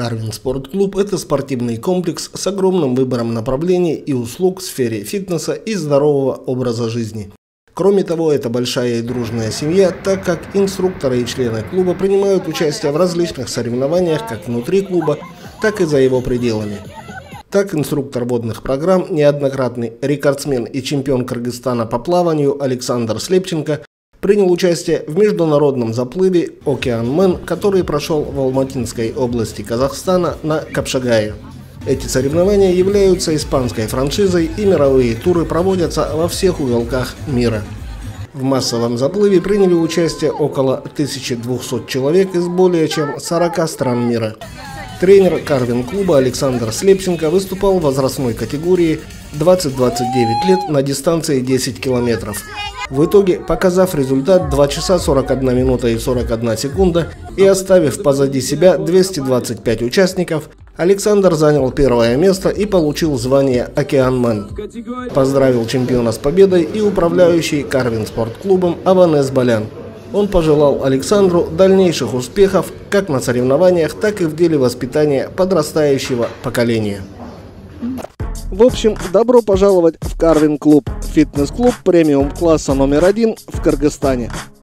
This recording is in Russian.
Карвин Спортклуб – это спортивный комплекс с огромным выбором направлений и услуг в сфере фитнеса и здорового образа жизни. Кроме того, это большая и дружная семья, так как инструкторы и члены клуба принимают участие в различных соревнованиях как внутри клуба, так и за его пределами. Так, инструктор водных программ, неоднократный рекордсмен и чемпион Кыргызстана по плаванию Александр Слепченко принял участие в международном заплыве «Океанмен», который прошел в Алматинской области Казахстана на Капшагае. Эти соревнования являются испанской франшизой и мировые туры проводятся во всех уголках мира. В массовом заплыве приняли участие около 1200 человек из более чем 40 стран мира. Тренер Карвин-клуба Александр Слепченко выступал в возрастной категории 20-29 лет на дистанции 10 километров. В итоге, показав результат 2 часа 41 минута и 41 секунда и оставив позади себя 225 участников, Александр занял первое место и получил звание «Океанмен». Поздравил чемпиона с победой и управляющий Карвин спортклубом Аванес Балян. Он пожелал Александру дальнейших успехов как на соревнованиях, так и в деле воспитания подрастающего поколения. В общем, добро пожаловать в Карвин клуб, фитнес-клуб премиум класса номер один в Кыргызстане.